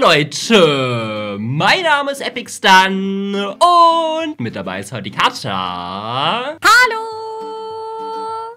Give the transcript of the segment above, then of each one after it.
Leute, mein Name ist Epic Stan und mit dabei ist heute die Katja. Hallo!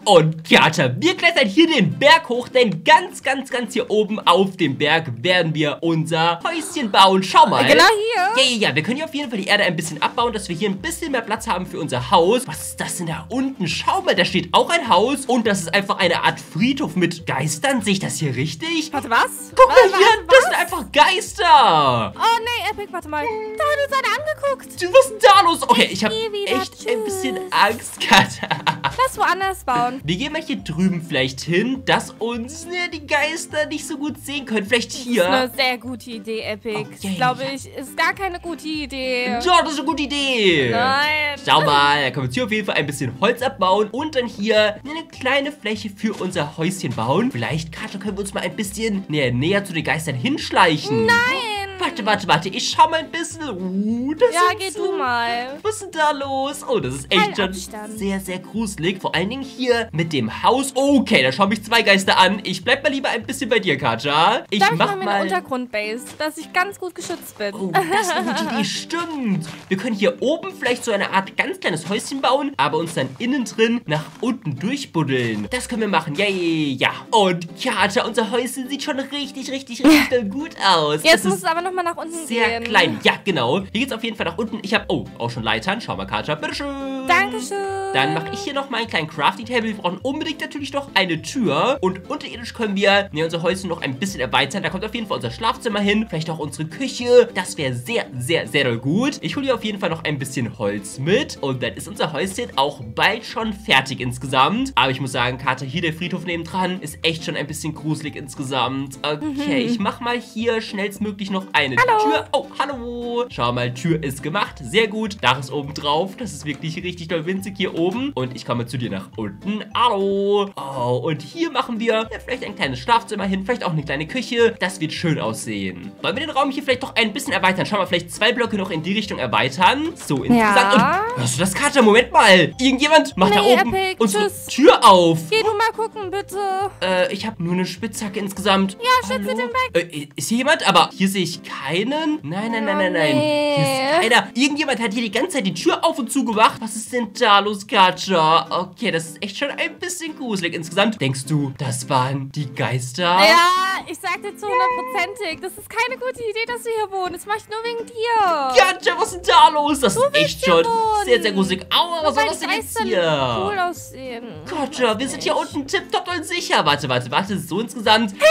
Und Katja, wir klettern hier den Berg hoch, denn ganz, ganz, ganz hier oben auf dem Berg werden wir unser Häuschen bauen. Schau mal. Genau hier. Ja, ja, ja. Wir können hier auf jeden Fall die Erde ein bisschen abbauen, dass wir hier ein bisschen mehr Platz haben für unser Haus. Was ist das denn da unten? Schau mal, da steht auch ein Haus und das ist einfach eine Art Friedhof mit Geistern. Sehe ich das hier richtig? Warte, was? Guck mal Was, hier, was, das sind einfach Geister. Oh nee, Epic, warte mal. Da hat uns einer angeguckt. Du, was ist denn da los? Okay, ich habe geh wieder. echt ein bisschen Tschüss. Angst, Katja. Lass woanders bauen. Wir gehen mal hier drüben vielleicht hin, dass uns ne, die Geister nicht so gut sehen können. Vielleicht Das ist hier. eine sehr gute Idee, Epic. Das glaube ich, ist gar keine gute Idee. Ja, das ist eine gute Idee. Nein. Schau mal, da können wir uns hier auf jeden Fall ein bisschen Holz abbauen und dann hier eine kleine Fläche für unser Häuschen bauen. Vielleicht, Katja, können wir uns mal ein bisschen näher, näher zu den Geistern hinschleichen. Nein. Warte, warte, warte. Ich schau mal ein bisschen. Uh, das Ja, geh so du mal. Was ist denn da los? Oh, das ist echt schon sehr, sehr gruselig. Vor allen Dingen hier mit dem Haus. Okay, da schauen mich zwei Geister an. Ich bleib mal lieber ein bisschen bei dir, Katja. Ich Darf ich mach mal meine Untergrundbase, dass ich ganz gut geschützt bin? Oh, das ist eine gute Idee, stimmt. Wir können hier oben vielleicht so eine Art ganz kleines Häuschen bauen, aber uns dann innen drin nach unten durchbuddeln. Das können wir machen, yay, ja. Und Katja, unser Häuschen sieht schon richtig, richtig, richtig gut aus. Jetzt muss es aber nochmal nach unten sehr gehen. klein. Ja, genau. Hier geht's auf jeden Fall nach unten. Ich habe, oh, auch schon Leitern. Schau mal, Katja, bitteschön. Dankeschön. Dann mache ich hier noch mal einen kleinen Crafting-Table. Wir brauchen unbedingt natürlich noch eine Tür. Und unterirdisch können wir ne, unser Häuschen noch ein bisschen erweitern. Da kommt auf jeden Fall unser Schlafzimmer hin. Vielleicht auch unsere Küche. Das wäre sehr, sehr, sehr doll gut. Ich hole hier auf jeden Fall noch ein bisschen Holz mit. Und dann ist unser Häuschen auch bald schon fertig insgesamt. Aber ich muss sagen, Kater, hier der Friedhof nebendran ist echt schon ein bisschen gruselig insgesamt. Okay, ich mache mal hier schnellstmöglich noch eine Hallo. Tür. Oh, hallo. Schau mal, Tür ist gemacht. Sehr gut. Dach ist oben drauf. Das ist wirklich richtig doll winzig hier oben. Und ich komme zu dir nach unten. Hallo. Oh, und hier machen wir ja, vielleicht ein kleines Schlafzimmer hin. Vielleicht auch eine kleine Küche. Das wird schön aussehen. Wollen wir den Raum hier vielleicht doch ein bisschen erweitern? Schau mal, vielleicht zwei Blöcke noch in die Richtung erweitern. So, insgesamt. Ja. Und, hörst du das, Kater? Moment mal. Irgendjemand macht da Nee, oben Epic, unsere tschüss. Tür auf. Geh du mal gucken, bitte. Äh, ich habe nur eine Spitzhacke insgesamt. Ja, schütze den weg. Äh, ist hier jemand? Aber hier sehe ich keinen. Nein, nein, nein, nein, nein. nee. Hier ist keiner. Irgendjemand hat hier die ganze Zeit die Tür auf und zu gemacht. Was ist denn da los, Katja? Okay, das ist echt schon ein bisschen gruselig insgesamt. Denkst du, das waren die Geister? Ja, ich sag dir zu hundertprozentig. Das ist keine gute Idee, dass wir hier wohnen. Das mach ich nur wegen dir. Katja, was ist denn da los? Das ist willst echt schon wohnen. sehr, sehr gruselig. Aua, was soll das denn jetzt hier? cool aussehen. Katja, wir sind hier unten tipptopp und sicher. Warte, warte, warte. So insgesamt. Hilfe,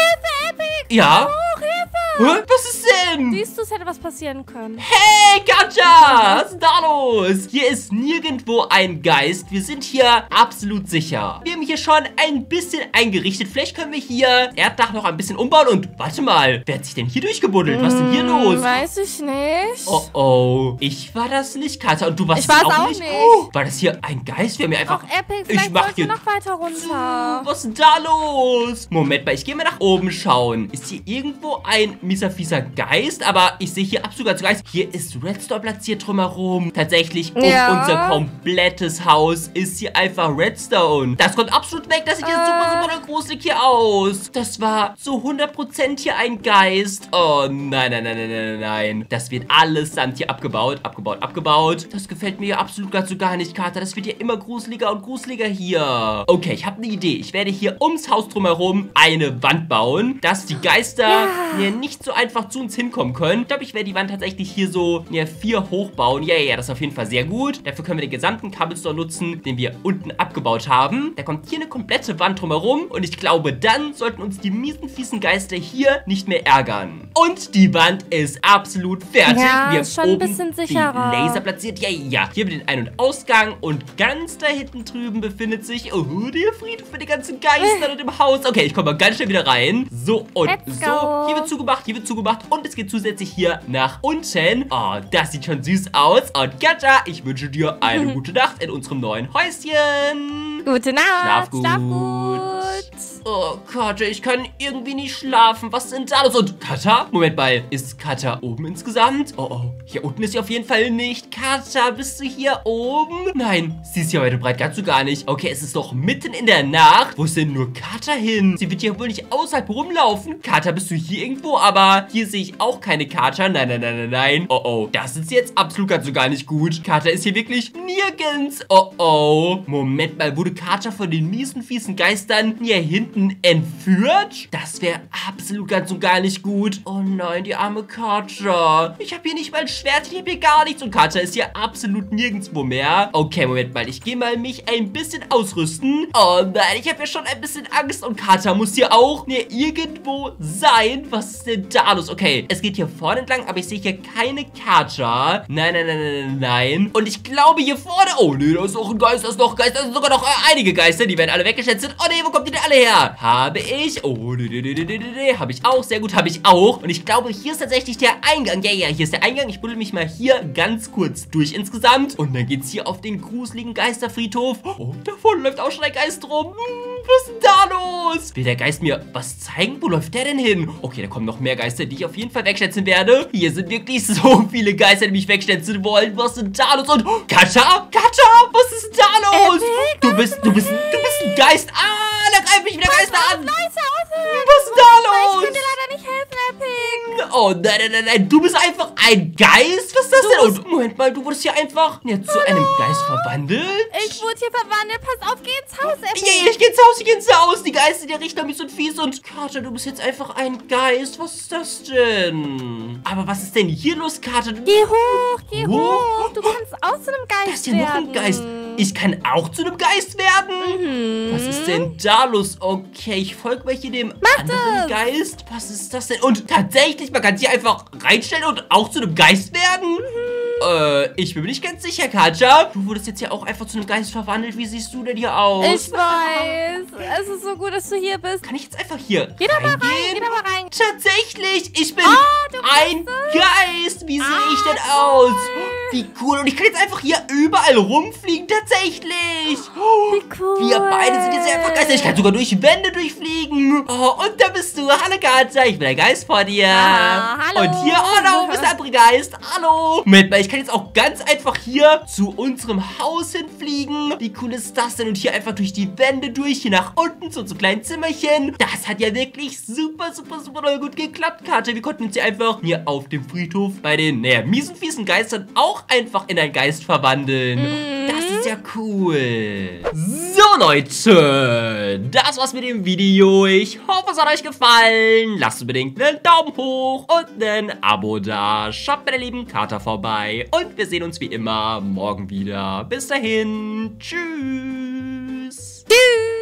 Epic! Ja? Oh, Hilfe! Hä? Was ist denn? Siehst du, es hätte was passieren können. Hey, Katja! Was ist denn da los? Hier ist nirgendwo ein Geist. Wir sind hier absolut sicher. Wir haben hier schon ein bisschen eingerichtet. Vielleicht können wir hier Erddach noch ein bisschen umbauen. Und warte mal, wer hat sich denn hier durchgebuddelt? Was ist denn hier los? Hm, Weiß ich nicht. Oh oh, ich war das nicht, Katja. Und du warst Ich war's auch, auch nicht? nicht. Oh, war das hier ein Geist? Wir haben hier einfach... Ach, Epic, ich mach hier... noch weiter runter. Was ist denn da los? Moment mal, ich gehe mal nach oben schauen. Ist hier irgendwo ein mieser, fieser Geist? Aber ich sehe hier absolut ganz Geist. Hier ist Redstone platziert drumherum. Tatsächlich, um Ja. unser komplettes Haus ist hier einfach Redstone. Das kommt absolut weg. Das sieht jetzt Äh. super, super gruselig hier aus. Das war zu 100% hier ein Geist. Oh nein, nein, nein, nein, nein, nein. Das wird alles Sand hier abgebaut, abgebaut, abgebaut. Das gefällt mir ja absolut so gar nicht, Kater. Das wird ja immer gruseliger und gruseliger hier. Okay, ich habe eine Idee. Ich werde hier ums Haus drumherum eine Wand bauen, dass die Geister Ja. Ja, nicht so einfach zu uns hinkommen können. Ich glaube, ich werde die Wand tatsächlich hier so ja, vier hochbauen. Ja, ja, ja, das ist auf jeden Fall sehr gut. Dafür können wir den gesamten Cobblestone nutzen, den wir unten abgebaut haben. Da kommt hier eine komplette Wand drumherum und ich glaube, dann sollten uns die miesen, fiesen Geister hier nicht mehr ärgern. Und die Wand ist absolut fertig. Ja, wir ist haben schon ein bisschen sicherer. Laser platziert. Ja, ja. Hier haben wir den Ein- und Ausgang und ganz da hinten drüben befindet sich, oh, der Friedhof für die ganzen Geister und im Haus. Okay, ich komme mal ganz schnell wieder rein. So und so. Hier wird zugemacht, hier wird zugemacht und es geht zusätzlich hier nach unten. Oh, das sieht schon süß aus. Und Katja, ich wünsche dir eine gute Nacht in unserem neuen Häuschen. Gute Nacht. Schlaf gut. Schlaf gut. Oh, Kater, ich kann irgendwie nicht schlafen. Was sind da los? Und Kater? Moment mal, ist Kater oben insgesamt? Oh, oh, hier unten ist sie auf jeden Fall nicht. Kater, bist du hier oben? Nein, sie ist hier heute breit ganz so gar nicht. Okay, es ist doch mitten in der Nacht. Wo ist denn nur Kater hin? Sie wird hier wohl nicht außerhalb rumlaufen. Kater, bist du hier irgendwo? Aber hier sehe ich auch keine Kater. Nein, nein, nein, nein, nein. Oh, oh, das ist jetzt absolut ganz so gar nicht gut. Kater ist hier wirklich nirgends. Oh, oh. Moment mal, wurde Kater von den miesen, fiesen Geistern hier hinten entführt? Das wäre absolut ganz und gar nicht gut. Oh nein, die arme Kater. Ich habe hier nicht mal ein Schwert, ich habe hier gar nichts. Und Kater ist hier absolut nirgendwo mehr. Okay, Moment mal, ich gehe mal mich ein bisschen ausrüsten. Oh nein, ich habe ja schon ein bisschen Angst. Und Kater muss hier auch ne, irgendwo sein. Was ist denn da los? Okay, es geht hier vorne entlang, aber ich sehe hier keine Kater. Nein, nein, nein, nein, nein. Und ich glaube hier vorne... Oh nee, da ist noch ein Geist, da ist noch ein Geist. Da sind sogar noch äh, einige Geister. Die werden alle weggeschätzt. Oh nee, wo kommt die denn alle her? Habe ich. Oh. Habe ich auch. Sehr gut, habe ich auch. Und ich glaube, hier ist tatsächlich der Eingang. Ja, ja, hier ist der Eingang. Ich buddel mich mal hier ganz kurz durch insgesamt. Und dann geht's hier auf den gruseligen Geisterfriedhof. Oh, da vorne läuft auch schon ein Geist rum. Hm, was ist denn da los? Will der Geist mir was zeigen? Wo läuft der denn hin? Okay, da kommen noch mehr Geister, die ich auf jeden Fall wegschätzen werde. Hier sind wirklich so viele Geister, die mich wegschätzen wollen. Was ist denn da los? Und Katja? Katja? Was ist denn da los? Du bist, du bist, du bist ein Geist. Ah, da greifen mich wieder Geister an. Leute! Was ist da Ich los? kann dir leider nicht helfen, Epic. Oh, nein, nein, nein, nein. Du bist einfach ein Geist? Was ist das denn? Und Moment mal, du wurdest hier einfach ja, zu einem Geist verwandelt? Ich wurde hier verwandelt. Pass auf, geh ins Haus, Epic. Ja, ich geh ins Haus, ich geh ins Haus. Die Geister, die riechen mich so fies. Und Kater, du bist jetzt einfach ein Geist. Was ist das denn? Aber was ist denn hier los, Kater? Du, Geh hoch, geh Hoch? hoch. Du kannst auch zu einem Geist da ist ja noch ein werden. Geist. Ich kann auch zu einem Geist werden? Mhm. Was ist denn da los? Okay, ich folge mal hier dem anderen das. Geist. Was ist das denn? Und tatsächlich, man kann sich einfach reinstellen und auch zu einem Geist werden? Äh, ich bin mir nicht ganz sicher, Katja. Du wurdest jetzt ja auch einfach zu einem Geist verwandelt. Wie siehst du denn hier aus? Ich weiß. Es ist so gut, dass du hier bist. Kann ich jetzt einfach hier Geh da mal rein, reingehen? geh da mal rein. Tatsächlich, ich bin Oh, ein Geist. Wie sehe ich denn aus? Wie cool. Und ich kann jetzt einfach hier überall rumfliegen. Tatsächlich. Wie cool. Wir beide sind jetzt einfach Geister. Ich kann sogar durch Wände durchfliegen. Oh, und da bist du. Hallo, Katja. Ich bin der Geist vor dir. Ah, hallo. Und hier, oh, da oben ist der andere Geist. Hallo. Moment mal, ich kann jetzt auch ganz einfach hier zu unserem Haus hinfliegen. Wie cool ist das denn? Und hier einfach durch die Wände durch, hier nach unten zu unserem kleinen Zimmerchen. Das hat ja wirklich super, super, super gut geklappt, Katja. Wir konnten uns hier einfach hier auf dem Friedhof bei den, naja, miesen, fiesen Geistern auch einfach in einen Geist verwandeln. Das ist ja cool. So, Leute. Das war's mit dem Video. Ich hoffe, es hat euch gefallen. Lasst unbedingt einen Daumen hoch und ein Abo da. Schaut bei der lieben Kater vorbei. Und wir sehen uns wie immer morgen wieder. Bis dahin. Tschüss. Tschüss.